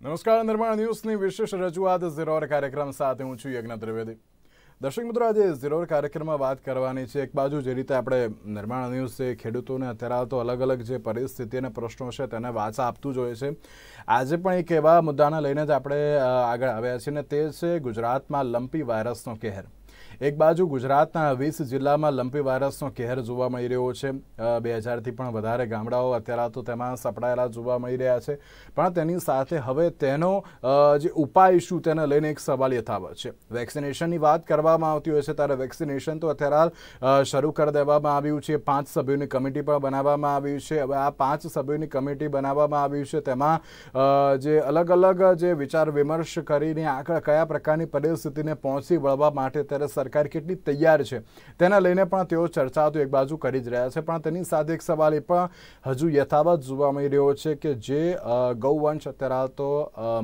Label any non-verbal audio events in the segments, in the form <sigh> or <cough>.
નમસ્કાર, નિર્માણ ન્યૂઝની વિશેષ રજૂઆત ઝીરોર કાર્યક્રમ સાથે હું છું યજ્ઞ ત્રિવેદી. દર્શક મિત્રો, આજે ઝીરોર કાર્યક્રમમાં વાત કરવાની છે. એક બાજુ જે રીતે આપણે નિર્માણ ન્યૂઝ છે ખેડૂતોને અત્યારે તો અલગ અલગ જે પરિસ્થિતિ અને પ્રશ્નો છે તેને વાચા આપતું જોઈએ છે. આજે પણ એક એવા મુદ્દાને લઈને જ આપણે આગળ આવ્યા છીએ અને તે છે ગુજરાતમાં લંપી વાયરસનો કહેર. એક બાજુ ગુજરાતના વીસ જિલ્લામાં લંપી વાયરસનો કહેર જોવા મળી રહ્યો છે. બે હજારથી પણ વધારે ગામડાઓ અત્યારે તો તેમાં સપડાયેલા જોવા મળી રહ્યા છે. પણ તેની સાથે હવે તેનો જે ઉપાય શું તેને લઈને એક સવાલ યથાવત છે. વેક્સિનેશનની વાત કરવામાં આવતી હોય છે ત્યારે વેક્સિનેશન તો અત્યારે શરૂ કરી દેવામાં આવ્યું છે. પાંચ સભ્યોની કમિટી પણ બનાવવામાં આવી છે. હવે આ પાંચ સભ્યોની કમિટી બનાવવામાં આવી છે તેમાં જે અલગ અલગ જે વિચાર વિમર્શ કરીને આગળ કયા પ્રકારની પરિસ્થિતિને પહોંચી વળવા માટે ત્યારે સરકાર સરકાર કેટલી તૈયાર છે તેના લઈને પણ તેઓ ચર્ચા તો એક બાજુ કરી જ રહ્યા છે. પણ તેની સાથે એક સવાલ એ પણ હજુ યથાવત જોવા મળી રહ્યો છે કે જે ગૌવંશ અત્યારે તો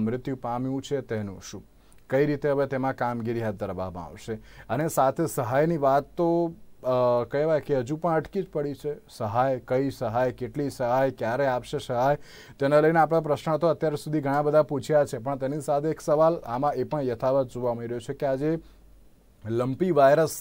મૃત્યુ પામ્યું છે તેનું શું? કઈ રીતે હવે તેમાં કામગીરી હાથ ધરવામાં આવશે? અને સાથે સહાયની વાત તો કહેવાય કે હજુ પણ અટકી જ પડી છે. સહાય કઈ સહાય, કેટલી સહાય, ક્યારે આપશે સહાય? તેને લઈને આપણા પ્રશ્ન તો અત્યાર સુધી ઘણા બધા પૂછ્યા છે. પણ તેની સાથે એક સવાલ આમાં એ પણ યથાવત જોવા મળી રહ્યો છે કે આજે લંપી વાયરસ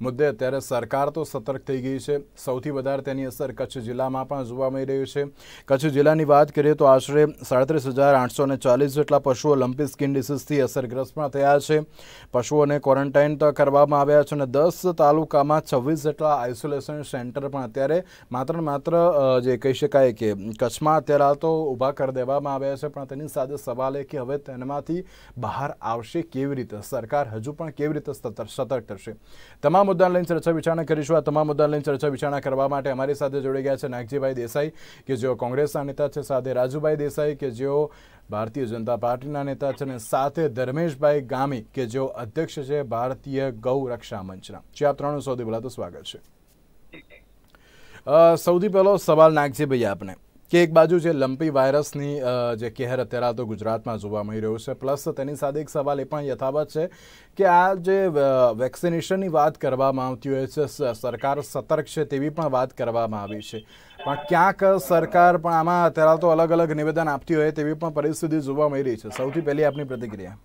મુદ્દે અત્યારે સરકાર તો સતર્ક થઈ ગઈ છે. સૌથી વધારે તેની અસર કચ્છ જિલ્લામાં પણ જોવા મળી રહ્યું છે. કચ્છ જિલ્લાની વાત કરીએ તો આશરે સાડત્રીસ હજાર આઠસો ને ચાલીસ જેટલા પશુઓ લંપી સ્કિન ડિસીઝથી અસરગ્રસ્ત પણ થયા છે. પશુઓને ક્વોરન્ટાઇન તો કરવામાં આવ્યા છે અને દસ તાલુકામાં છવ્વીસ જેટલા આઇસોલેશન સેન્ટર પણ અત્યારે માત્ર ને માત્ર જે કહી શકાય કે કચ્છમાં અત્યારે તો ઊભા કરી દેવામાં આવ્યા છે. પણ તેની સાથે સવાલ એ કે હવે તેનામાંથી બહાર આવશે કેવી રીતે? સરકાર હજુ પણ કેવી રીતે સતર્ક સતર્ક થશે. તમામ મુદ્દાને લઈને ચર્ચા વિચારણા કરીશું. આ તમામ મુદ્દાને લઈને ચર્ચા વિચારણા કરવા માટે અમારી સાથે જોડી ગયા છે નાગજીભાઈ દેસાઈ, કે જેઓ કોંગ્રેસના નેતા છે, સાથે રાજુભાઈ દેસાઈ, કે જેઓ ભારતીય જનતા પાર્ટીના નેતા છે, અને સાથે ધર્મેશભાઈ ગામી, કે જેઓ અધ્યક્ષ છે ભારતીય ગૌ રક્ષા મંચના. જે આપ ત્રણનું સૌથી પહેલા તો સ્વાગત છે. સૌથી પહેલો સવાલ નાગજીભાઈ આપને. કે એક બાજુ જે લંપી વાયરસની જે કહેર અત્યારે તો ગુજરાતમાં જોવા મળી રહ્યું છે. પ્લસ તેની સાથે એક સવાલ એ પણ યથાવત છે કે આ જે વેક્સિનેશનની વાત કરવામાં આવતી હોય છે સરકાર સતર્ક છે તેવી પણ વાત કરવામાં આવી છે. પણ ક્યાંક સરકાર પણ આમાં અત્યારે તો અલગ અલગ નિવેદન આપતી હોય તેવી પણ પરિસ્થિતિ જોવા મળી રહી છે. સૌથી પહેલી આપની પ્રતિક્રિયા.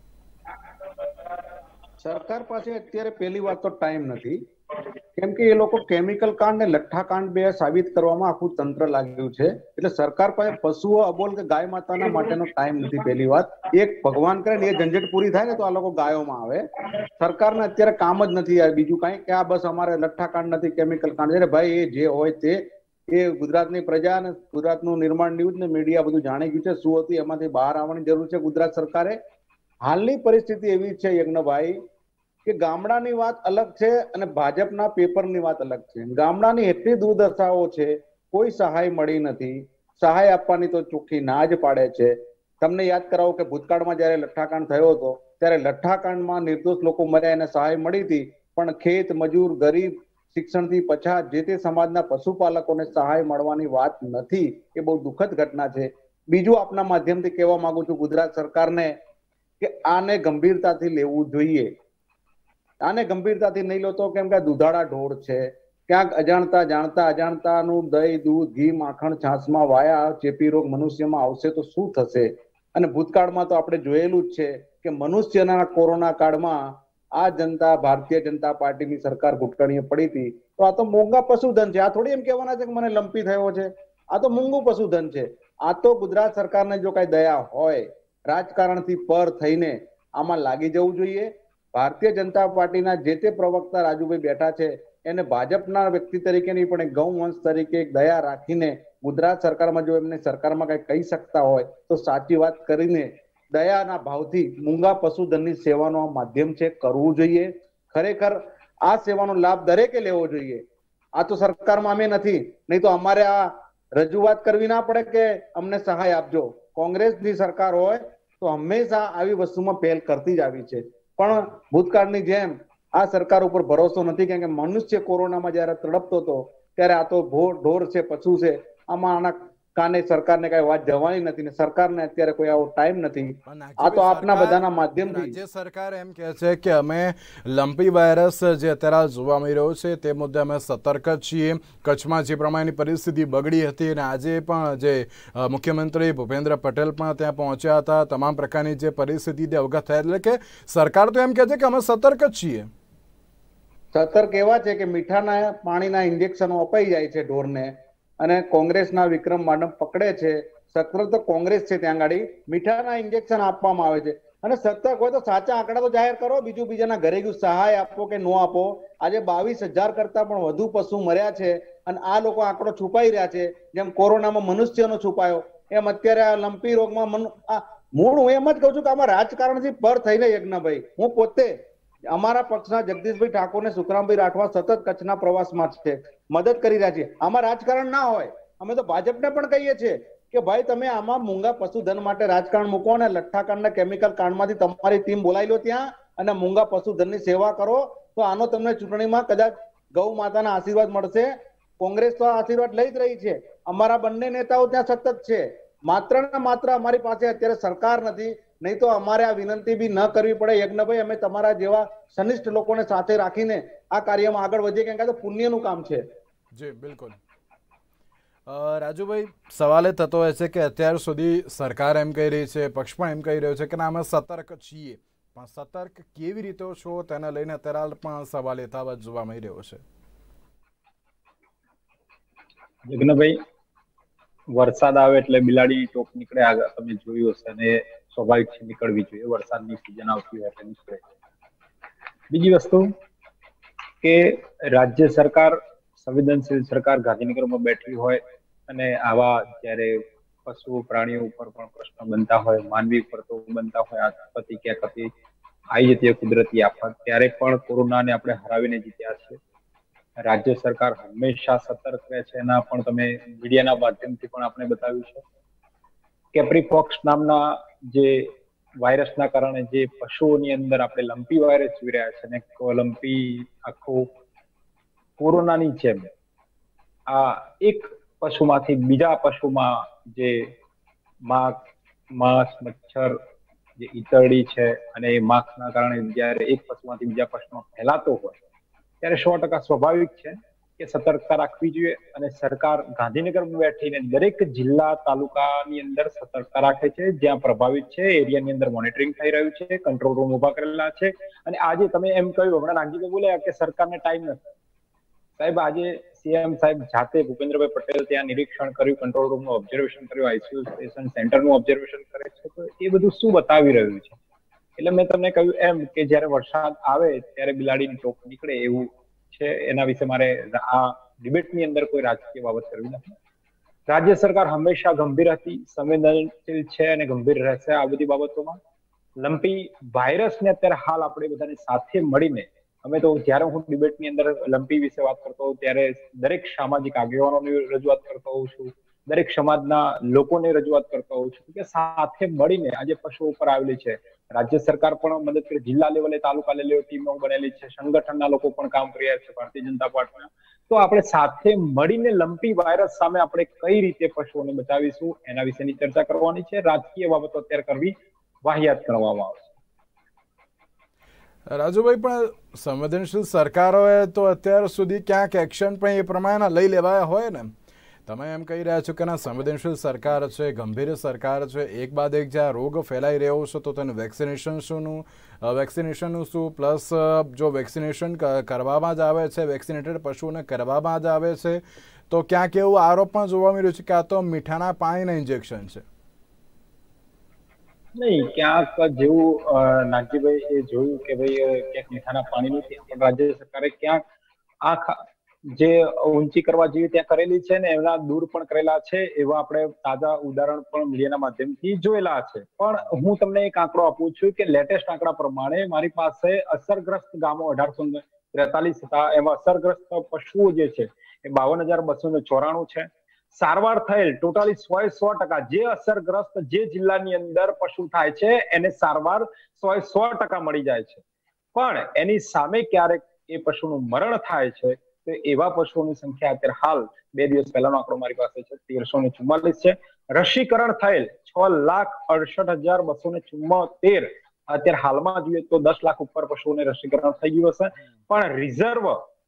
સરકાર પાસે અત્યારે પહેલી વાત તો ટાઈમ નથી. કેમ કે એ લોકો કેમિકલ કાંડ ને લઠ્ઠા કાંડ બે સાબિત કરવામાં આખું તંત્ર લાગ્યું છે. એટલે સરકાર પાસે પશુઓ અબોલ કે ગાય માતાના માટેનો ટાઈમ નથી, પહેલી વાત. એક ભગવાન કરે ને એ ઝંઝટ પૂરી થાય ને તો આ લોકો ગાયોમાં આવે. સરકારને અત્યારે કામ જ નથી બીજું કાંઈ કે આ બસ અમારે લઠ્ઠા કાંડ નથી, કેમિકલ કાંડ છે ભાઈ, એ જે હોય તે, એ ગુજરાતની પ્રજા અને ગુજરાતનું નિર્માણ ન્યૂઝ ને મીડિયા બધું જાણી ગયું છે. શું હતું, એમાંથી બહાર આવવાની જરૂર છે ગુજરાત સરકારે? હાલની પરિસ્થિતિ એવી છે યજ્ઞભાઈ કે ગામડાની વાત અલગ છે અને ભાજપના પેપરની વાત અલગ છે. ગામડાની એટલી દુર્દશાઓ છે, કોઈ સહાય મળી નથી. સહાય આપવાની તો ચોખ્ખી ના જ પાડે છે. તમને યાદ કરાવો કે ભૂતકાળમાં જયારે લઠ્ઠાકાંડ થયો હતો, ત્યારે લઠ્ઠાકાંડમાં નિર્દોષ લોકો મર્યા, એને સહાય મળી હતી. પણ ખેત, મજૂર, ગરીબ, શિક્ષણથી પછાત જે તે સમાજના પશુપાલકોને સહાય મળવાની વાત નથી, એ બહુ દુઃખદ ઘટના છે. બીજું આપના માધ્યમથી કહેવા માંગુ છું, ગુજરાત સરકારને કે આને ગંભીરતાથી લેવું જોઈએ. આને ગંભીરતાથી નહીં લો તો કેમ કે દુધાળા ઢોર છે. ક્યાંક અજાણતા, જાણતા, અજાણતાનું દહીં, દૂધ, ઘી, માખણ છાસમાં વાયા, ચેપી રોગ મનુષ્યમાં આવશે તો શું થશે? અને ભૂતકાળમાં તો આપણે જોયેલું જ છે કે મનુષ્યના કોરોના કાળમાં આ જનતા, ભારતીય જનતા પાર્ટીની સરકાર ઘૂંટણીએ પડી હતી. તો આ તો મોંઘા પશુધન છે. આ થોડી એમ કહેવાના છે કે મને લંપી થયો છે. આ તો મોંઘું પશુધન છે. આ તો ગુજરાત સરકારને જો કઈ દયા હોય, રાજકારણથી પર થઈને આમાં લાગી જવું જોઈએ. ભારતીય જનતા પાર્ટીના જે તે પ્રવક્તા રાજુભાઈ બેઠા છે, એને ભાજપના વ્યક્તિ તરીકે નહીં, પણ ગૌવંશ તરીકે દયા રાખીને ગુજરાત સરકારમાં જો એમને સરકારમાં કઈ કહી શકતા હોય, તો સાચી વાત કરીને દયાના ભાવથી મૂંગા પશુધનની સેવાનો આ માધ્યમ છે, કરવું જોઈએ. ખરેખર આ સેવાનો લાભ દરેકે લેવો જોઈએ. આ તો સરકારમાં અમે નથી, નહીં તો અમારે આ રજૂઆત કરવી ના પડે કે અમને સહાય આપજો. કોંગ્રેસની સરકાર હોય, તો હંમેશા આવી વસ્તુમાં પહેલ કરતી જ આવી છે. પણ ભૂતકાળની જેમ આ સરકાર ઉપર ભરોસો નથી, કેમ કે મનુષ્ય કોરોનામાં જયારે તડપતો હતો, ત્યારે આ તો ઢોર છે, પશુ છે, આમાં આના કાને સરકારને કઈ વાત જવાની નથી ને સરકારને અત્યારે કોઈ આવો ટાઈમ નથી. આ તો આપના સરકાર- બધાના માધ્યમથી. રાજ્ય સરકાર એમ કહે છે કે અમે લંપી વાયરસ જે અત્યારે જોવા મળી રહ્યો છે તે મુદ્દે અમે સતર્ક છીએ. કચ્છમાં જે પ્રમાણેની પરિસ્થિતિ બગડી હતી અને આજે પણ જે મુખ્યમંત્રી ભૂપેન્દ્ર પટેલ પણ ત્યાં પહોંચ્યા હતા. તમામ પ્રકારની જે પરિસ્થિતિ તે અવગત થયા. એટલે કે સરકાર તો એમ કહે છે કે અમે સતર્ક જ છીએ. સતર્ક એવા છે કે મીઠાના પાણીના ઇન્જેક્શનો અપાઈ જાય છે ઢોરને. અને કોંગ્રેસના વિક્રમ માડમ પકડે છે. તો કોંગ્રેસ છે ત્યાં ગાડી. મીઠાના ઇન્જેક્શન આપવામાં આવે છે. અને સત્તક હોય તો સાચા આંકડા તો જાહેર કરો. બીજું બીજાના ઘરે સહાય આપો કે નો આપો. આજે બાવીસ હજાર કરતા પણ વધુ પશુ મર્યા છે અને આ લોકો આંકડો છુપાઈ રહ્યા છે. જેમ કોરોનામાં મનુષ્યનો છુપાયો, એમ અત્યારે આ લંપી રોગમાં મૂળ હું એમ જ કહું છું કે આમાં રાજકારણથી પર થઈને યજ્ઞભાઈ હું પોતે અમારા પક્ષના જગદીશભાઈ ઠાકોર ને સુખરામભાઈ રાઠવા સતત કચ્છના પ્રવાસમાં છે. મદદ કરી રહ્યા છે. આમાં રાજકારણ ના હોય, અમે તો ભાજપને પણ કહીએ છીએ કે ભાઈ તમે આમાં મૂંગા પશુધન માટે રાજકારણ મૂકો અને લઠ્ઠાકાંડના કેમિકલ કાંડમાંથી તમારી ટીમ બોલાવી લો ત્યાં અને મૂંગા પશુધનની સેવા કરો, તો આનો તમને ચૂંટણીમાં કદાચ ગૌ માતાના આશીર્વાદ મળશે. કોંગ્રેસ તો આશીર્વાદ લઈ જ રહી છે. અમારા બંને નેતાઓ ત્યાં સતત છે. માત્ર ને માત્ર અમારી પાસે અત્યારે સરકાર નથી નહીં તો અમારે આ વિનંતી બી ન કરવી પડે. યજ્ઞભાઈ અમે તમારા જેવા સનિષ્ઠ લોકોને સાથે રાખીને આ કાર્યમાં આગળ વધીએ કેમ કે પુણ્યનું કામ છે. જી બિલકુલ. રાજુભાઈ સવાલ એ થતો હોય છે કે અત્યાર સુધી સરકાર એમ કહી રહી છે પક્ષ પણ એમ કહી રહ્યો છે કે ના અમે સતર્ક છીએ. પણ સતર્ક કેવી રીતે છો તેને લઈને અત્યારે પણ સવાલ યથાવત જોવા મળી રહ્યો છે. જગ્નભાઈ વરસાદ આવે એટલે બિલાડી ટોપ નીકળે આગળ. તમે જોયું હશે અને સ્વાભાવિક છે, નીકળવી જોઈએ. વરસાદની સિઝન આવતી હોય નીકળે બીજી વસ્તુ કે રાજ્ય સરકાર, સંવેદનશીલ સરકાર ગાંધીનગરમાં બેઠી હોય અને આવા જ્યારે પશુ પ્રાણીઓ ઉપર પણ પ્રશ્ન બનતા હોય, માનવી ઉપર તો બનતા હોય આપત્તિ ક્યાંક હતી, આવી જતી કુદરતી આફત, ત્યારે પણ કોરોનાને આપણે હરાવીને જીત્યા છે. રાજ્ય સરકાર હંમેશા સતર્ક રહે છે, એના પણ તમે મીડિયાના માધ્યમથી પણ આપણે બતાવ્યું છે. કેપ્રીફોક્સ નામના જે વાયરસના કારણે જે પશુઓની અંદર આપણે લંપી વાયરસ જોઈ રહ્યા છે ને લંપી આખો કોરોનાની જેમ આ એક પશુમાંથી બીજા પશુમાં જે માંસ, મચ્છર, જે ઈતરડી છે અને એ માખના કારણે જ્યારે એક પશુમાંથી બીજા પશુમાં ફેલાતો હોય, ત્યારે સો ટકા સ્વાભાવિક છે. કે સતર્કતા રાખવી જોઈએ અને સરકાર ગાંધીનગર બેઠીને દરેક જિલ્લા તાલુકાની અંદર સતર્કતા રાખે છે, જ્યાં પ્રભાવિત છે, એરિયાની અંદર મોનિટરિંગ થઈ રહ્યું છે, કંટ્રોલ રૂમ ઊભા કરેલા છે. અને આજે તમે એમ કહ્યું, હમણાં નાનજીભાઈ બોલ્યા કે સરકારને ટાઈમ નથી. સાહેબ, આજે સીએમ સાહેબ જાતે ભૂપેન્દ્રભાઈ પટેલ ત્યાં નિરીક્ષણ કર્યું, કંટ્રોલ રૂમનું ઓબ્ઝર્વેશન કર્યું આઈસીયુ સેન્ટરનું ઓબ્ઝર્વેશન કરે છે. તો એ બધું શું બતાવી રહ્યું છે? એટલે મેં તમને કહ્યું એમ કે જ્યારે વરસાદ આવે ત્યારે બિલાડીની ટોપ નીકળે એવું છે. એના વિશે મારે આ ડિબેટની અંદર કોઈ રાજકીય બાબત કરવી નથી. રાજ્ય સરકાર હંમેશા ગંભીર હતી, સંવેદનશીલ છે અને ગંભીર રહેશે આ બધી બાબતોમાં. લંપી વાયરસને અત્યારે હાલ આપણે બધાને સાથે મળીને, અમે તો જ્યારે હું ડિબેટની અંદર લંપી વિશે વાત કરતો હોઉં, ત્યારે દરેક સામાજિક આગેવાનોની રજૂઆત કરતો હોઉં છું. દરેક સમાજના લોકોને રજૂઆત કરતો હોઉં છું કે સાથે મળીને આજે પશુઓ ઉપર આવેલી છે. રાજ્ય સરકાર પણ મદદ કરી. જિલ્લા લેવલે તાલુકા લેવલે ટીમો બનેલી છે. સંગઠનના લોકો પણ કામ કરી રહ્યા છે ભારતીય જનતા પાર્ટીના. તો આપણે સાથે મળીને લંપી વાયરસ સામે આપણે કઈ રીતે પશુઓને બચાવીશું એના વિશેની ચર્ચા કરવાની છે. રાજકીય બાબતો અત્યારે કરવી વાહિયાત કરવામાં આવશે. રાજુભાઈ, પણ સંવેદનશીલ સરકારોએ તો અત્યાર સુધી ક્યાંક એક્શન પણ એ પ્રમાણે લઈ લેવાયા હોય ને? તમે એમ કહી રહ્યા છો કે ના, સંવેદનશીલ સરકાર છે, ગંભીર સરકાર છે, એક બાદ એક જ્યાં રોગ ફેલાઈ રહ્યો છે, તો તેનું વેક્સિનેશન શુંનું વેક્સિનેશનનું શું? પ્લસ જો વેક્સિનેશન કરવામાં જ આવે છે, વેક્સિનેટેડ પશુઓને કરવામાં જ આવે છે, તો ક્યાંક એવું આરોપ પણ જોવા મળ્યું છે કે આ તો મીઠાના પાણીના ઇન્જેક્શન છે. નહીં, ક્યાંક જેવું નાગજીભાઈ એ જોયું કે ભાઈ ક્યાંક મીઠાના પાણી નથી રાજ્ય સરકારે ક્યાંક આ જે ઊંચી કરવા જેવી ત્યાં કરેલી છે ને એમના દૂર પણ કરેલા છે, એવા આપણે તાજા ઉદાહરણ પણ મીડિયાના માધ્યમથી જોયેલા છે. પણ હું તમને એક આંકડો આપું છું કે લેટેસ્ટ આંકડા પ્રમાણે મારી પાસે અસરગ્રસ્ત ગામો અઢારસો ત્રેતાલીસ હતા. એમાં અસરગ્રસ્ત પશુઓ જે છે એ બાવન હજાર બસો ને ચોરાણું છે. સારવાર થયેલ ટોટલી સો સો ટકા જે અસરગ્રસ્ત જે જિલ્લાની અંદર પશુ થાય છે, એને સારવાર સો સો ટકા મળી જાય છે. પણ એની સામે ક્યારેક એ પશુનું મરણ થાય છે તો એવા પશુઓની સંખ્યા અત્યારે હાલ બે દિવસ પહેલાનો આંકડો મારી પાસે છે તેરસો ને ચુમ્માલીસ છે. રસીકરણ થયેલ છ લાખ અડસઠ હજાર બસો ને ચુમ્મોતેર અત્યારે હાલમાં જોઈએ તો દસ લાખ ઉપર પશુઓને રસીકરણ થઈ ગયું હશે. પણ રિઝર્વ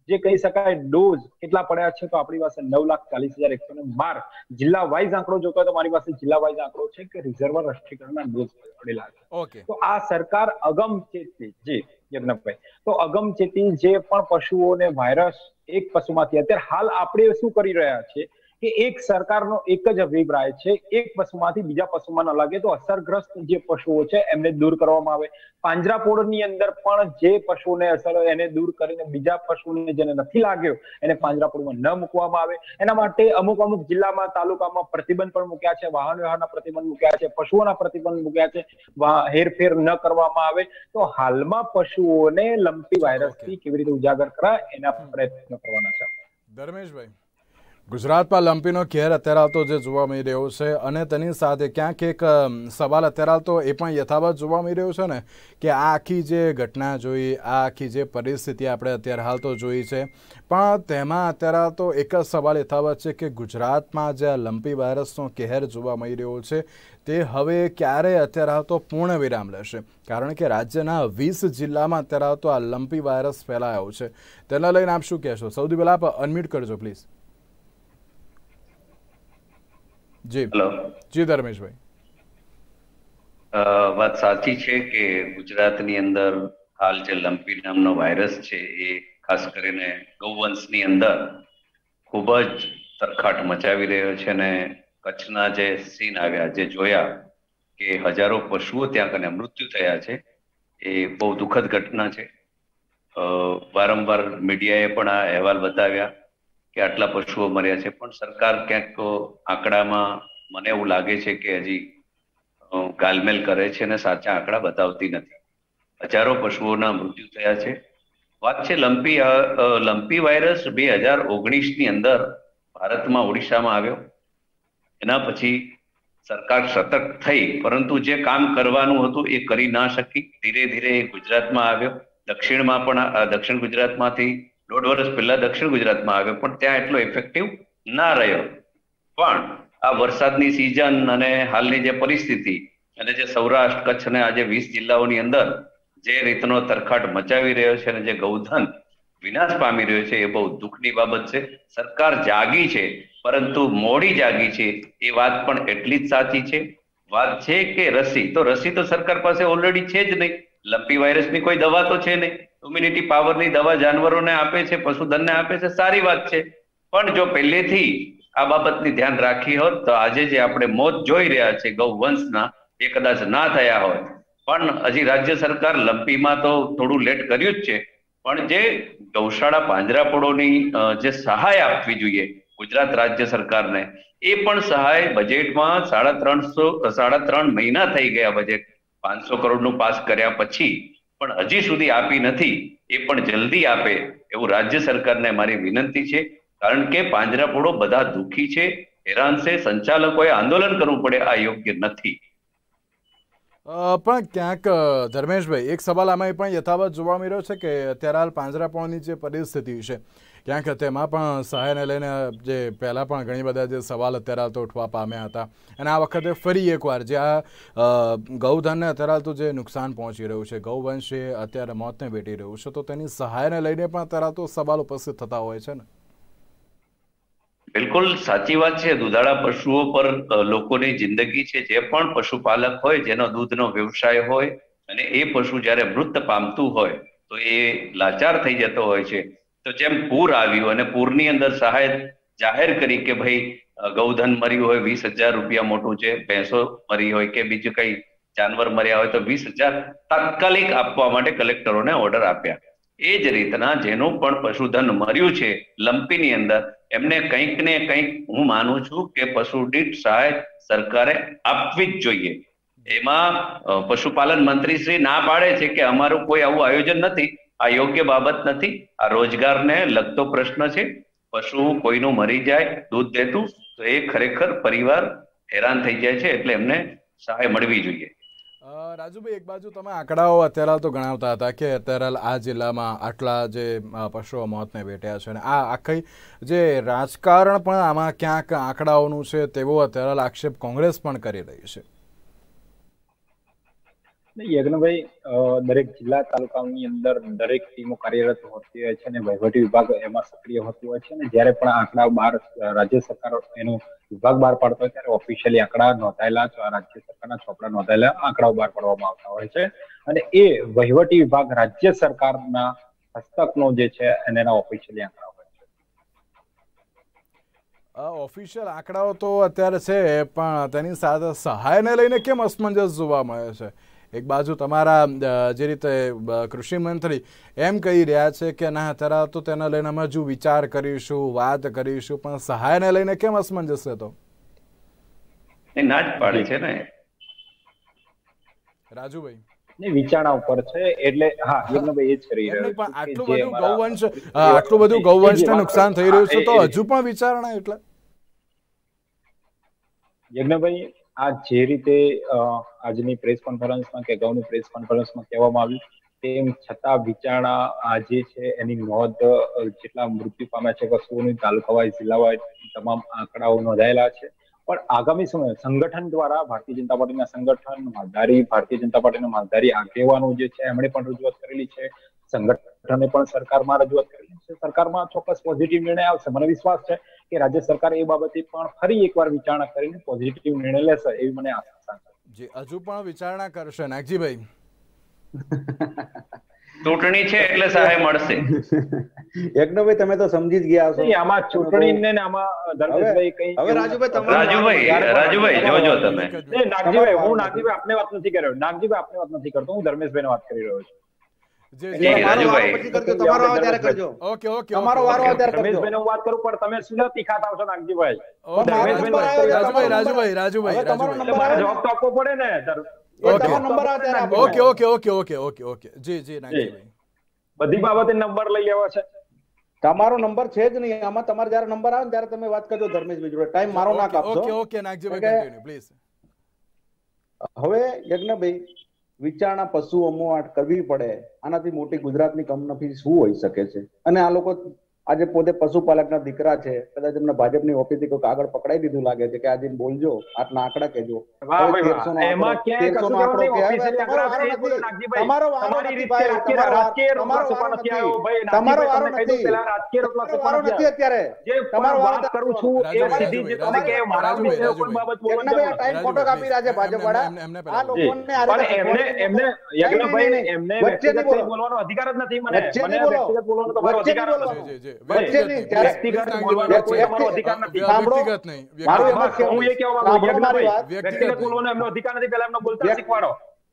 જે કહી શકાય ડોઝ કેટલા પડ્યા છે તો આપણી પાસે નવ લાખ ચાલીસ હજાર એકસો ને બાર. જિલ્લા વાઇઝ આંકડો જોતો તો મારી પાસે જિલ્લા વાઇઝ આંકડો છે કે રિઝર્વ રસીકરણના ડોઝ પડેલા છે. તો આ સરકાર અગમચેતી જી યજ્ઞભાઈ. તો અગમચેતી જે પણ પશુઓને વાયરસ એક પશુમાંથી અત્યારે હાલ આપણે શું કરી રહ્યા છે કે એક સરકારનો એક જ અભિપ્રાય છે. એક પશુમાંથી બીજા પશુમાં ન લાગે તો અસરગ્રસ્ત જે પશુઓ છે એમને દૂર કરવામાં આવે. પાંજરાપોળની અંદર પણ જે પશુને અસર એને દૂર કરીને બીજા પશુને જેને નથી લાગ્યો એને પાંજરાપોળમાં ન મૂકવામાં આવે. એના માટે અમુક અમુક જિલ્લામાં તાલુકામાં પ્રતિબંધ પણ મૂક્યા છે. વાહન વ્યવહારના પ્રતિબંધ મૂક્યા છે. પશુઓના પ્રતિબંધ મૂક્યા છે. હેરફેર ન કરવામાં આવે તો હાલમાં પશુઓને લંપી વાયરસથી કેવી રીતે ઉજાગર કરાય એના પ્રયત્નો કરવાના છે. ધર્મેશભાઈ. ગુજરાતમાં લંપીનો ઘેર અત્યારે આવતો જે જોવા મળી રહ્યો છે અને તેની સાથે ક્યાંક એક સવાલ અત્યારે આવતો એ પણ યથાવત જોવા મળી રહ્યો છે ને, કે આ આખી જે ઘટના જોઈ, આ આખી જે પરિસ્થિતિ આપણે અત્યારે હાલ તો જોઈ છે. પણ તેમાં અત્યારે તો એક જ સવાલ યથાવત છે કે ગુજરાતમાં જે આ લંપી વાયરસનો કહેર જોવા મળી રહ્યો છે, તે હવે ક્યારે અત્યારે આવતો પૂર્ણ વિરામ લેશે? કારણ કે રાજ્યના વીસ જિલ્લામાં અત્યારે આવતો આ લંપી વાયરસ ફેલાયો છે. તેના લઈને આપ શું કહેશો? સૌથી પહેલાં આપ અનમ્યુટ કરજો પ્લીઝ જી. હેલો. જી ધર્મેશભાઈ. વાત સાચી છે કે ગુજરાતની અંદર હાલ જે લંપી નામનો વાયરસ છે એ ખાસ કરીને ગૌવંશની અંદર ખૂબ જ તરખાટ મચાવી રહ્યો છે ને કચ્છના જે સીન આવ્યા જે જોયા કે હજારો પશુઓ ત્યાં કને મૃત્યુ થયા છે એ બહુ દુઃખદ ઘટના છે. વારંવાર મીડિયાએ પણ આ અહેવાલ બતાવ્યા કે આટલા પશુઓ મર્યા છે. પણ સરકાર ક્યાંક આંકડામાં મને એવું લાગે છે કે હજી ગાલમેલ કરે છે અને સાચા આંકડા બતાવતી નથી. હજારો પશુઓના મૃત્યુ થયા છે. વાત છે લંપી લંપી વાયરસ બે હજાર ઓગણીસની અંદર ભારતમાં ઓડિશામાં આવ્યો. એના પછી સરકાર સતર્ક થઈ, પરંતુ જે કામ કરવાનું હતું એ કરી ના શકી. ધીરે ધીરે ગુજરાતમાં આવ્યો. દક્ષિણમાં પણ દક્ષિણ ગુજરાતમાંથી દોઢ વર્ષ પહેલા દક્ષિણ ગુજરાતમાં આવ્યો, પણ ત્યાં એટલો ઇફેક્ટિવ ના રહ્યો. પણ આ વરસાદની સિઝન અને હાલની જે પરિસ્થિતિ અને જે સૌરાષ્ટ્ર, કચ્છ અને આજે વીસ જિલ્લાઓની અંદર જે રીતનો તરખાટ મચાવી રહ્યો છે અને જે ગૌધન વિનાશ પામી રહ્યો છે એ બહુ દુઃખની બાબત છે. સરકાર જાગી છે, પરંતુ મોડી જાગી છે એ વાત પણ એટલી જ સાચી છે. વાત છે કે રસી, તો રસી તો સરકાર પાસે ઓલરેડી છે જ નહીં. લંપી વાયરસની કોઈ દવા તો છે નહીં. ઇમ્યુનિટી પાવરની દવા જાનવરોને આપે છે, પશુધનને આપે છે, સારી વાત છે. પણ જો પહેલેથી આ બાબતની ધ્યાન રાખી હોત, તો આજે જે આપણે મોત જોઈ રહ્યા છે ગૌ વંશના એ કદાચ ના થયા હોય પણ હજી રાજ્ય સરકાર લંપીમાં તો થોડું લેટ કર્યું જ છે. પણ જે ગૌશાળા પાંજરાપોળોની જે સહાય આપવી જોઈએ ગુજરાત રાજ્ય સરકારને, એ પણ સહાય બજેટમાં સાડા ત્રણસો સાડા ત્રણ મહિના થઈ ગયા બજેટ. પાંચસો કરોડનું પાસ કર્યા પછી પણ હજી સુધી આપી નથી, એ પણ જલ્દી આપે એવું રાજ્ય સરકારને મારી વિનંતી છે. કારણ કે પાંજરાપોળો બધા દુઃખી છે, હેરાન છે, સંચાલકોએ આંદોલન કરવું પડે, આ યોગ્ય નથી. પણ ક્યાંક ધર્મેશભાઈ, એક સવાલ આમાં પણ યથાવત જોવા મળ્યો છે કે અત્યારે હાલ પાંજરાપોળની જે પરિસ્થિતિ છે ક્યાંક તેમાં પણ સહાયને લઈને જે પહેલાં પણ ઘણી બધા જે સવાલ અત્યારે હાલ તો ઉઠવા પામ્યા હતા. અને આ વખતે ફરી એકવાર જે આ ગૌધનને અત્યારે હાલ તો જે નુકસાન પહોંચી રહ્યું છે, ગૌવંશ એ અત્યારે મોતને વેઠી રહ્યું છે, તો તેની સહાયને લઈને પણ અત્યારે તો સવાલ ઉપસ્થિત થતા હોય છે ને? બિલકુલ સાચી વાત છે. દુધાળા પશુઓ પર લોકોની જિંદગી છે. જે પણ પશુપાલક હોય, જેનો દૂધનો વ્યવસાય હોય અને એ પશુ જ્યારે મૃત પામતું હોય, તો એ લાચાર થઈ જતો હોય છે. તો જેમ પૂર આવ્યું અને પૂરની અંદર સહાય જાહેર કરી કે ભાઈ ગૌધન મર્યું હોય, વીસ હજાર રૂપિયા મોટું છે, ભેંસો મરી હોય કે બીજું કઈ જાનવર મર્યા હોય તો વીસ હજાર તાત્કાલિક આપવા માટે કલેક્ટરોને ઓર્ડર આપ્યા. એ જ રીતના જેનું પણ પશુધન મર્યું છે લંપીની અંદર, એમને કંઈક ને કંઈક હું માનું છું કે પશુ દીઠ સહાય સરકારે આપવી જ જોઈએ. એમાં પશુપાલન મંત્રી શ્રી ના પાડે છે કે અમારું કોઈ આવું આયોજન નથી આ યોગ્ય બાબત નથી. આ રોજગારને લગતો પ્રશ્ન છે. પશુ કોઈનું મરી જાય, દૂધ દેતું, તો એ ખરેખર પરિવાર હેરાન થઈ જાય છે એટલે એમને સહાય મળવી જોઈએ. રાજુભાઈ, એક બાજુ તમે આંકડાઓ અત્યારે હાલ તો ગણાવતા હતા કે અત્યારે હાલ આ જિલ્લામાં આટલા જે પશુઓ મોતને ભેટ્યા છે અને આ આખી જે રાજકારણ પણ આમાં ક્યાંક આંકડાઓનું છે તેવો અત્યારે હાલ આક્ષેપ કોંગ્રેસ પણ કરી રહી છે. યજ્ઞભાઈ દરેક જિલ્લા તાલુકાની અંદર દરેક ટીમો કાર્યરત હોતી હોય છે અને વહીવટી વિભાગ એમાં સક્રિય હોતું હોય છે અને જ્યારે પણ આંકડા બહાર, રાજ્ય સરકાર એનો વિભાગ બહાર પાડતો હોય ત્યારે ઓફિશિયલી આંકડા નોંધાયેલા રાજ્ય સરકારના ચોપડા નોંધાયેલા આંકડાઓ બહાર પાડવામાં આવતા હોય છે. અને એ વહીવટી વિભાગ રાજ્ય સરકારના હસ્તકનો જે છે એના ઓફિશિયલી આંકડા ઓફિશિયલ આંકડાઓ તો અત્યારે છે, પણ તેની સાથે સહાયને લઈને કેમ અસમંજસ જોવા મળે છે? એક બાજુ તમારા જે રીતે કૃષિ મંત્રી એમ કહી રહ્યા છે કે ના અત્યારે તો તેને લઈને અમે હજુ વિચાર કરીશું વાત કરીશું પણ સહાયને લઈને કેમ અસમંજસ છે તો ના જ પાડે છે ને. રાજુભાઈ. વિચારણા ઉપર છે એટલે હા યજ્ઞભાઈ એ જ કરી રહ્યો પણ આટલું બધું ગૌવંશ આટલું બધું ગૌવંશને નુકસાન થઈ રહ્યું છે તો હજુ પણ વિચારણા એટલે? યજ્ઞભાઈ આ જે રીતે આજની પ્રેસ કોન્ફરન્સમાં કે અગાઉની પ્રેસ કોન્ફરન્સમાં કહેવામાં આવ્યું, તેમ છતાં વિચારણા આ જે છે એની નોંધ જેટલા મૃત્યુ પામ્યા છે પશુઓની તાલુકા વાઇઝ જિલ્લા વાઇઝ તમામ આંકડાઓ નોંધાયેલા છે. પણ આગામી સમયે સંગઠન દ્વારા ભારતીય જનતા પાર્ટીના સંગઠન, માલધારી, ભારતીય જનતા પાર્ટીના માલધારી આગેવાનો જે છે એમણે પણ રજૂઆત કરેલી છે. સંગઠને પણ સરકારમાં રજૂઆત કરી છે. સરકારમાં ચોક્કસ પોઝિટિવ નિર્ણય આવશે. મને વિશ્વાસ છે કે રાજ્ય સરકાર એ બાબતે પણ ફરી એકવાર વિચારણા કરીને પોઝિટિવ નિર્ણય લેશે એવી મને આશા છે. જે હજુ પણ વિચારણા કરશે. નાગજીભાઈ. <laughs> ચૂંટણી છે એટલે સહાય મળશે. <laughs> યજ્ઞભાઈ તમે તો સમજી જ ગયા હશો. આમાં ચૂંટણી ને આમાં ધર્મેશભાઈ કઈ હવે રાજુભાઈ તમે રાજુભાઈ રાજુભાઈ જોજો તમે. નાગજીભાઈ હું નાગજીભાઈ આપને વાત નથી કરી રહ્યો. નાગજીભાઈ આપને વાત નથી કરતો. હું ધર્મેશભાઈ વાત કરી રહ્યો છું. ઓકે ઓકે તમારો વારો આવે ત્યારે કરજો. હું વાત કરું પણ તમે શું તીખા છો નાગજીભાઈ ઓકે મારો નંબર આવ્યો છે, રાજુભાઈ રાજુભાઈ રાજુભાઈ. તમારો નંબર જવાબ તો આપવો પડે ને ધર- એ ઓકે. તમારો નંબર આવે ત્યારે okay okay okay okay okay okay. જી જી નાગજીભાઈ. બધી બાબતે નંબર લઈ લેવા છે. તમારો નંબર છે જ નહીં આમાં તમારે જયારે નંબર આવે ત્યારે તમે વાત કરજો ધર્મેશભાઈ જોડે. ટાઈમ મારો ના કાપશો okay okay Nagjibhai. Continue please હવે યજ્ઞભાઈ વિચારણા પશુ અમુઆટ કરવી પડે. આનાથી મોટી ગુજરાતની કમનફી શું હોઈ શકે છે? અને આ લોકો આજે પોતે પશુપાલકના દીકરા છે કદાચ એમને ભાજપની ઓફિસથી કોઈ આગળ પકડાઈ દીધું લાગે છે કે આજે બોલજો આટલા આંકડા કહેજો વાહ હવે ભાઈ વાહ. 1300 નો એમાં આંકડો- ક્યાંય 1300 કશું નો આંકડો કહેવાનું નહીં. કહેવાય. ઓફિસિયલી તમારો આંકડા વારો છે, નથી. નાગજીભાઈ. તમારો વારો તમારી નથી રીતે ભાઈ. રાજકીય- તમારો વારો- રાજકીય રોટલા તમારો સુપા વારો નથી નથી. આવ્યો. ભાઈ, તમારો નાગજીભાઈ, વારો તમને કહી દઉં નથી. પહેલા રાજકીય રોટલા તમારો સુપા વારો નથી નથી અત્યારે તમારો વારો વાત કરું છું એ રાજુભાઈ, સીધી જે તમે રાજુભાઈ, કે મારા રાજુભાઈ, વિશે કોઈ રાજુભાઈ. બાબત બોલવાની યજ્ઞભાઈ જરૂર આ ટાઈમ નથી. ખોટો કાપી રહ્યા છે એમને- બોલવાનો અધિકાર જ નથી મને. વ્યક્તિગત બોલવાનો તમારો અધિકાર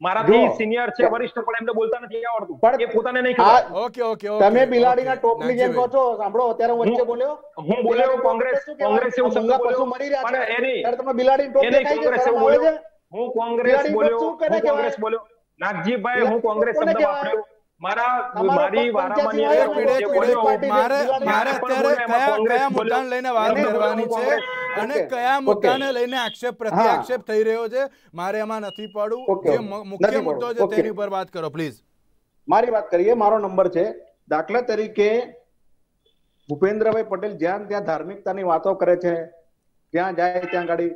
મારાથી સિનિયર છે વરિષ્ઠ પણ એમને બોલતા નથી આવડતું. પણ એ પોતાને નહીં ખબર. ઓકે ઓકે ઓકે તમે બિલાડીના ટોપની જેમ કહો છો સાંભળો અત્યારે હું વચ્ચે બોલ્યો. હું બોલ્યો કોંગ્રેસ કોંગ્રેસ એવું શબ્દ બોલ્યો. મરી રહ્યા પણ એની તમે બિલાડીની ટોપ છે કોંગ્રેસ એવું બોલ્યો. હું કોંગ્રેસ બોલ્યો. હું કોંગ્રેસ બોલ્યો. નાગજીભાઈ હું કોંગ્રેસ શબ્દ વાપર્યો? મારા મારી પગ વારામાંની પંચ્યાસી અંદર પીડે જે પીડે બોલ્યો, પાર્ટી મારે મારે અત્યારે કયા કયા મુદ્દાને લઈને વાત કરવાની છે અને કયા મુદ્દાને લઈને આક્ષેપ પ્રત્યે થઈ રહ્યો છે મારે એમાં નથી પડવું. જે મુખ્ય મુદ્દો છે તેની ઉપર વાત કરો પ્લીઝ. મારી વાત કરીએ મારો નંબર છે. દાખલા તરીકે ભૂપેન્દ્રભાઈ પટેલ જ્યાં ત્યાં ધાર્મિકતાની વાતો કરે છે ત્યાં જાય ત્યાં ગાડી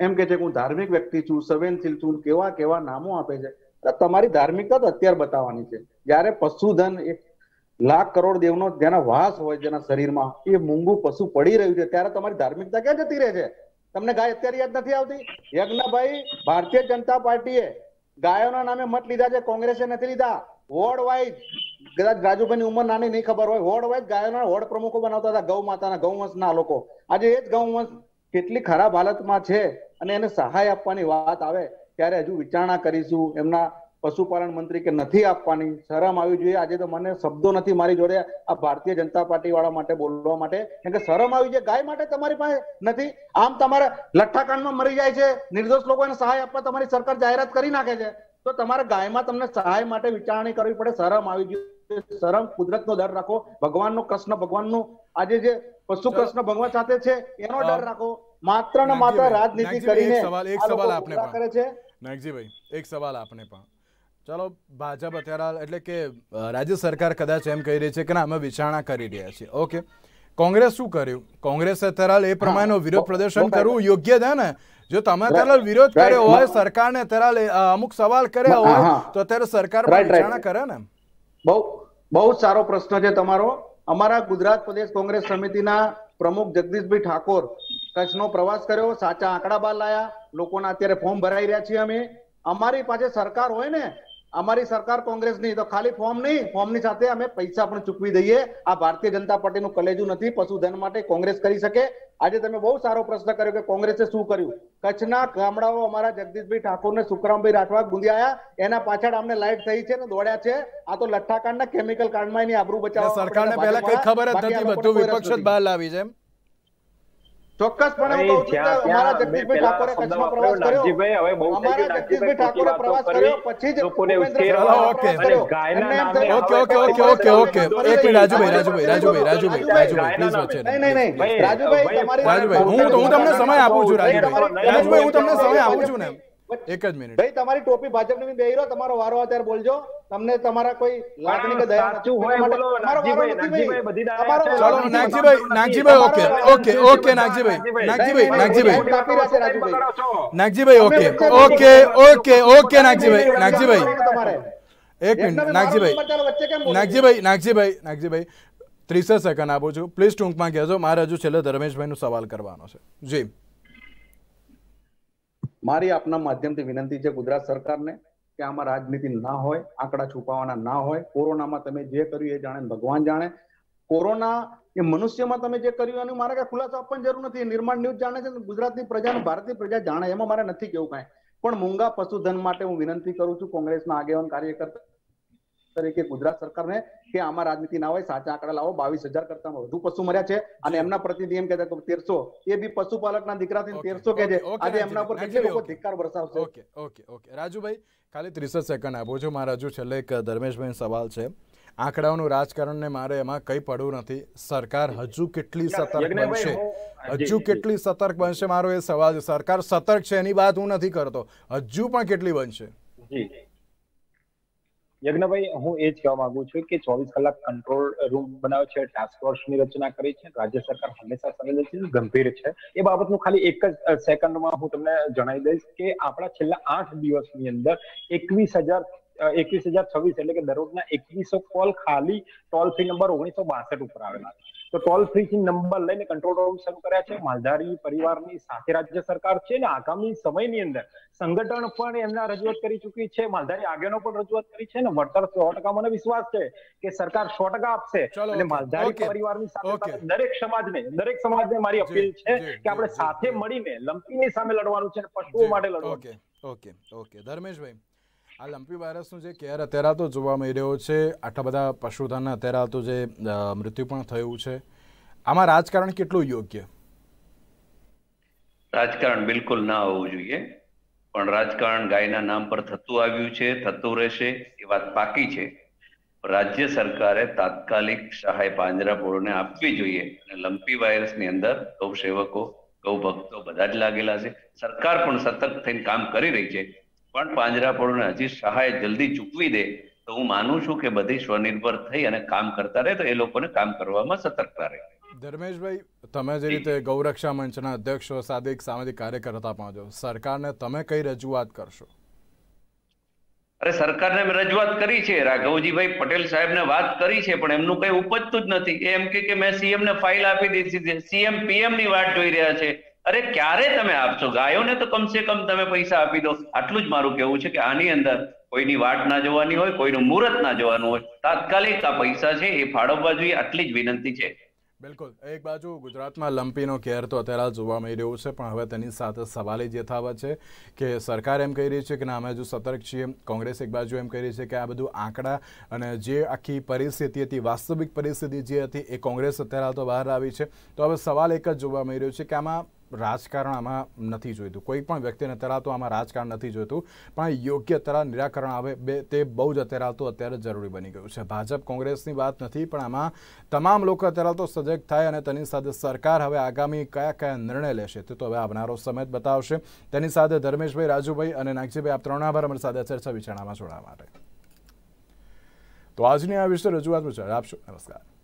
એમ કે છે કે હું ધાર્મિક વ્યક્તિ છું સંવેદનશીલ છું કેવા કેવા નામો આપે છે. તમારી ધાર્મિકતા તો અત્યારે બતાવવાની છે. જ્યારે પશુધન એક લાખ કરોડ દેવનો જેના વાસ હોય, જેના શરીરમાં, એ મૂંગું પશુ પડી રહ્યું છે, ત્યારે તમારી ધાર્મિકતા ક્યાં જતી રહે છે? તમને ગાય અત્યારે યાદ નથી આવતી? યજ્ઞભાઈ, ભારતીય જનતા પાર્ટીએ ગાયોના નામે મત લીધા છે, કોંગ્રેસે નથી લીધા. વોર્ડ વાઇઝ, કદાચ રાજુભાઈની ઉંમર નાની, નહીં ખબર હોય, વોર્ડ વાઇઝ ગાયોના વોર્ડ પ્રમુખો બનાવતા હતા, ગૌ માતાના ગૌવંશના લોકો. આજે એ જ ગૌવંશ કેટલી ખરાબ હાલતમાં છે અને એને સહાય આપવાની વાત આવે. ત્યારે હજુ વિચારણા કરીશું. એમના પશુપાલન મંત્રી કે નથી આપવાની. શરમ આવી જોઈએ. આજે તો મને શબ્દો નથી મારી જોડે આ ભારતીય જનતા પાર્ટી વાળા માટે બોલવા માટે. કેમ કે શરમ આવી જોઈએ ગાય માટે તમારી પાસે નથી. આમ તમારે લઠ્ઠાકાંડમાં મરી જાય છે. નિર્દોષ લોકોને સહાય આપવા તમારી સરકાર જાહેરાત કરી નાખે છે. તો તમારે ગાયમાં તમને સહાય માટે વિચારણી કરવી પડે. શરમ આવી જોઈએ. શરમ કુદરતનો ડર રાખો. ભગવાનનો કૃષ્ણ ભગવાનનો આજે જે પશુ કૃષ્ણ ભગવાન સાથે છે એનો ડર રાખો. માત્ર ને માત્ર રાજનીતિ કરીને સવાલ- એક સવાલ આપને કરે છે. નાગજીભાઈ એક સવાલ આપને પણ. ચાલો ભાજપ અત્યારે એટલે કે રાજ્ય સરકાર કદાચ એમ કહી રહી છે કે ના અમે વિચારણા કરી રહ્યા છીએ. ઓકે. કોંગ્રેસ શું કર્યું? કોંગ્રેસ અત્યારે એ પ્રમાણેનો વિરોધ પ્રદર્શન કરવું યોગ્ય છે ને? જો તમે અત્યારે વિરોધ કર્યો હોય સરકારને અત્યારે અમુક સવાલ કર્યા હોય તો અત્યારે સરકાર. વિચારણા કરે ને? બહુ બહુ સારો પ્રશ્ન છે તમારો. અમારા ગુજરાત પ્રદેશ કોંગ્રેસ સમિતિના પ્રમુખ જગદીશભાઈ ઠાકોર કચ્છનો પ્રવાસ કર્યો સાચા આંકડા બહાર લાયા. લોકોના અત્યારે ફોર્મ ભરાઈ રહ્યા છીએ અમે. અમારી પાસે સરકાર હોય ને અમારી સરકાર કોંગ્રેસની તો ખાલી ફોર્મ નહીં ફોર્મની સાથે અમે પૈસા પણ ચૂકવી દઈએ. આ ભારતીય જનતા પાર્ટીનું કલેજું નથી પશુધન માટે કોંગ્રેસ કરી શકે. આજે તમે બહુ સારો પ્રશ્ન કર્યો કે કોંગ્રેસે શું કર્યું? કચ્છના ગામડાઓ અમારા જગદીશભાઈ ઠાકોર ને સુખરામભાઈ રાઠવા ગુંદી એના પાછળ અમને લાઈટ થઈ છે ને દોડ્યા છે. આ તો લઠ્ઠાકાંડ ના કેમિકલ કાંડમાં એની આબરૂ બચાવવા સરકારને પહેલા કઈ ખબર જ નથી બધું વિપક્ષ જ બહાર લાવી છે ચોક્કસપણે હું કહું છું કે જ્યાં અમારા જગદીશભાઈ ઠાકોરે કચ્છમાં પ્રવાસ કર્યો. હવે બહુ અમારા જગદીશભાઈ ઠાકોરે પ્રવાસ કર્યો પછી જ લોકોને ઓકે. પ્રવાસ કર્યો. અને ગાયના એમને એમ નામે થયું, okay okay okay okay. Okay એક મિનિટ રાજુભાઈ રાજુભાઈ રાજુભાઈ રાજુભાઈ રાજુભાઈ પ્લીઝ વચ્ચે નહીં નહીં નહીં. રાજુભાઈ તમારી રાજુભાઈ હું તો હું તમને સમય આપું છું રાજુભાઈ રાજુભાઈ. હું તમને સમય આપું છું ને એક જ મિનિટ ભાઈ તમારી ટોપી ભાજપની ની બેહી રહ્યો તમારો વારો અત્યારે બોલજો. તમને તમારા કોઈ લાગણી કે દયા નથી. હોય માટે બોલો, વારો નાગજીભાઈ, નથી ભાઈ. નાગજીભાઈ, બધી દાયા ચલો Nagjibhai Nagjibhai okay okay okay Nagjibhai Nagjibhai Nagjibhai કાપી રહ્યા Rajubhai. Nagjibhai okay okay okay okay Nagjibhai Nagjibhai. તમારે. એક મિનિટ નાગજીભાઈ? નાગજીભાઈ નાગજીભાઈ નાગજીભાઈ. ત્રીસ સેકન્ડ આપું છું. પ્લીઝ ટૂંકમાં કહેજો મારે હજુ છેલ્લે ધર્મેશભાઈનો સવાલ કરવાનો છે. જી. મારી આપના માધ્યમથી વિનંતી છે ગુજરાત સરકારને કે આમાં રાજનીતિ ના હોય, આંકડા છુપાવવાના ના હોય, કોરોનામાં તમે જે કર્યું એ જાણે ભગવાન જાણે. કોરોના એ મનુષ્યમાં તમે જે કર્યું એનું મારે કઈ ખુલાસો આપવાની જરૂર નથી. નિર્માણ ન્યૂઝ જાણે છે ગુજરાતની પ્રજાનું ભારતીય પ્રજા જાણે, એમાં મારે નથી કેવું કાંઈ. પણ મૂંગા પશુધન માટે હું વિનંતી કરું છું કોંગ્રેસના આગેવાન કાર્યકર્તા તરીકે ગુજરાત સરકારને કે આમાં રાજનીતિ ના હોય સાચા આંકડા લાવો બાવીસ હજાર કરતા વધુ પશુ મર્યા છે. અને એમના પ્રતિનિધિ એમ કહેતા તેરસો એ બી પશુપાલકના દીકરાથી તેરસો કે છે આજે એમના ઉપર કેટલી લોકો ધિક્કાર વરસાવશે. Okay okay okay. રાજુભાઈ ખાલી ત્રીસ સેકન્ડ આપો છો. મારા હજુ છેલ્લે એક ધર્મેશભાઈ સવાલ છે. આંકડાઓનું રાજકારણ ને મારે એમાં કંઈ પડવું નથી. સરકાર હજુ કેટલી સતર્ક બનશે? હજુ કેટલી સતર્ક બનશે? મારો એ સવાલ છે. સરકાર સતર્ક છે એની વાત હું નથી કરતો. હજુ પણ કેટલી બનશે? જી. યજ્ઞભાઈ, હું એ જ કહેવા માંગુ છું કે ચોવીસ કલાક કંટ્રોલ રૂમ બનાવ્યો છે ટાસ્ક ફોર્સની રચના કરી છે, રાજ્ય સરકાર હંમેશા સંવેદનશીલ ગંભીર છે. એ બાબતનું ખાલી એક જ સેકન્ડમાં હું તમને જણાવી દઈશ કે આપણા છેલ્લા આઠ દિવસની અંદર એકવીસ હજાર એકવીસ હજાર છવ્વીસ એટલે કે દરરોજના એકવીસો કોલ ખાલી ટોલ ફ્રી નંબર ઓગણીસો બાસઠ ઉપર આવેલા છે. તો ટોલ ફ્રી નંબર લઈને કંટ્રોલ રૂમ શરૂ કર્યા છે. માલધારી પરિવારની સાથે રાજ્ય સરકાર છે ને આગામી સમયની અંદર સંગઠન પણ એમના રજૂઆત કરી ચૂકી છે. માલધારી આગેવાનો પણ રજૂઆત કરી છે ને વળતર સો ટકા મને વિશ્વાસ છે કે સરકાર સો ટકા આપશે. અને માલધારી પરિવારની સાથે દરેક સમાજને દરેક સમાજને મારી અપીલ છે કે આપણે સાથે. મળીને લંપીની સામે લડવાનું છે અને પશુઓ માટે લડવાનું છે. Okay okay. ધર્મેશભાઈ. આ લંપી વાયરસનું જે કેર અત્યારે તો જોવા મળી રહ્યો છે, આટલા બધા પશુધન અત્યારે તો જે મૃત્યુ પણ થયું છે. આમાં રાજકારણ કેટલું યોગ્ય? રાજકારણ બિલકુલ ના હોવું જોઈએ. પણ રાજકારણ ગાયના નામ પર થતું આવ્યું છે, થતું રહેશે, એ વાત પાકી છે. રાજ્ય સરકારે તાત્કાલિક સહાય પાંજરાપોળોને આપવી જોઈએ અને લંપી વાયરસની અંદર ગૌ સેવકો ગૌ ભક્તો બધા જ લાગેલા છે. સરકાર પણ સતર્ક થઈને કામ કરી રહી છે. પણ પાંજરાપોળોને હજી સહાય જલ્દી ચૂકવી દે તો હું માનું છું કે બધી સ્વનિર્ભર થઈ અને કામ કરતા રહે તો એ લોકોને કામ કરવામાં સતર્કતા રહે. ધર્મેશભાઈ તમે જે રીતે ગૌરક્ષા મંચના અધ્યક્ષ સાથે એક સામાજિક કાર્યકર્તા પણ છો સરકારને તમે કઈ રજૂઆત કરશો? અરે સરકારને મેં રજૂઆત કરી છે રાઘવજીભાઈ પટેલ સાહેબને વાત કરી છે પણ એમનું કઈ ઉપજતું જ નથી. એમ કે કે મેં સીએમ ને ફાઇલ આપી દીધી છે સીએમ પીએમની વાત જોઈ રહ્યા છે. અરે ક્યારે તમે આપશો? ગાયોને તો કમસે કમ તમે પૈસા આપી દો. આટલું જ મારું કહેવું છે કે આની અંદર કોઈની વાટ ના જોવાની હોય, કોઈનું મુહૂર્ત ના જોવાનું હોય. તાત્કાલિક આ પૈસા છે એ ફાળવવા જોઈએ, આટલી જ વિનંતી છે. બિલકુલ. એક બાજુ ગુજરાતમાં લંપીનો કેર તો અત્યારે જોવા મળી રહ્યો છે, પણ હવે તેની સાથે સવાલ એ યથાવત છે કે સરકાર એમ કહી રહી છે કે ના, અમે હજુ સતર્ક છીએ. કોંગ્રેસ એક બાજુ એમ કહી રહી છે કે આ બધું આંકડા અને જે આખી પરિસ્થિતિ હતી, વાસ્તવિક પરિસ્થિતિ જે હતી, એ કોંગ્રેસ અત્યારે તો બહાર આવી છે. તો હવે સવાલ એક જ જોવા મળી રહ્યો છે કે આમાં રાજકારણ આમાં નથી જોઈતું. કોઈ પણ વ્યક્તિને અત્યારે તો આમાં રાજકારણ નથી જોઈતું, પણ યોગ્ય અત્યારે નિરાકરણ આવે બે, તે બહુ જ અત્યારે તો અત્યારે જરૂરી બની ગયું છે. ભાજપ કોંગ્રેસની વાત નથી, પણ આમાં તમામ લોકો અત્યારે તો સજગ થાય અને તેની સાથે સરકાર હવે આગામી કયા કયા નિર્ણય લેશે તે તો હવે આવનારો સમય બતાવશે. તેની સાથે ધર્મેશભાઈ, રાજુભાઈ અને નાગજીભાઈ, આપ ત્રણ આભાર અમારી સાથે ચર્ચા વિચારણામાં જોડાવા માટે. તો આજની આ વિશે રજૂઆત વિચાર આપશો નમસ્કાર.